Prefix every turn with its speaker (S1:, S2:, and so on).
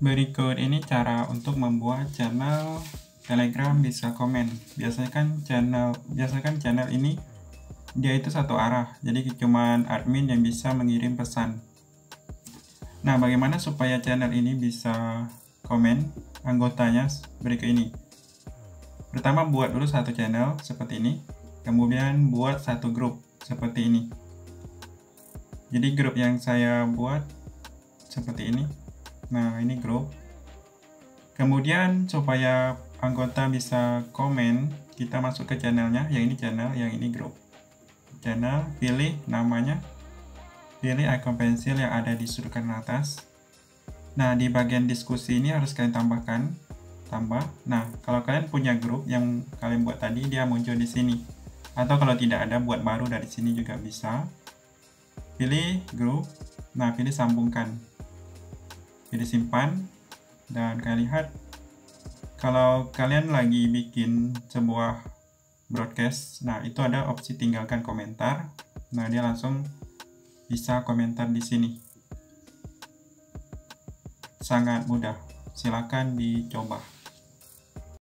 S1: Berikut ini cara untuk membuat channel Telegram bisa komen. Biasanya kan channel biasanya kan channel ini dia itu satu arah. Jadi cuma admin yang bisa mengirim pesan. Nah, bagaimana supaya channel ini bisa komen anggotanya berikut ini. Pertama buat dulu satu channel seperti ini. Kemudian buat satu grup seperti ini. Jadi grup yang saya buat seperti ini Nah, ini grup. Kemudian supaya anggota bisa komen, kita masuk ke channelnya. Yang ini channel, yang ini grup. Channel, pilih namanya. Pilih icon pensil yang ada di sudut kanan atas. Nah, di bagian diskusi ini harus kalian tambahkan. Tambah. Nah, kalau kalian punya grup yang kalian buat tadi, dia muncul di sini. Atau kalau tidak ada, buat baru dari sini juga bisa. Pilih grup. Nah, pilih sambungkan jadi simpan dan kalian lihat kalau kalian lagi bikin sebuah broadcast nah itu ada opsi tinggalkan komentar. Nah dia langsung bisa komentar di sini. Sangat mudah. Silakan dicoba